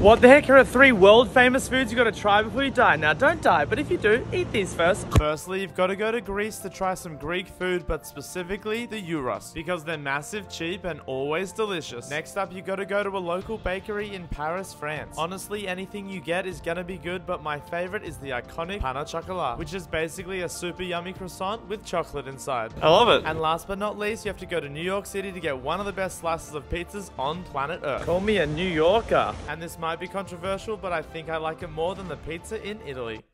What the heck? Here are three world famous foods you gotta try before you die. Now, don't die, but if you do, eat these first. Firstly, you've gotta go to Greece to try some Greek food, but specifically the gyros, because they're massive, cheap, and always delicious. Next up, you gotta go to a local bakery in Paris, France. Honestly, anything you get is gonna be good, but my favorite is the iconic pain au chocolat, which is basically a super yummy croissant with chocolate inside. I love it. And last but not least, you have to go to New York City to get one of the best slices of pizzas on planet Earth. Call me a New Yorker. And this might be controversial, but I think I like it more than the pizza in Italy.